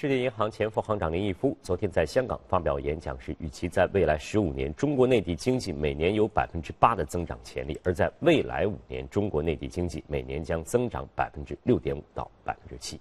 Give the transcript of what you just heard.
世界银行前副行长林毅夫昨天在香港发表演讲时预期在未来十五年中国内地经济每年有百分之八的增长潜力而在未来五年中国内地经济每年将增长百分之六点五到百分之七。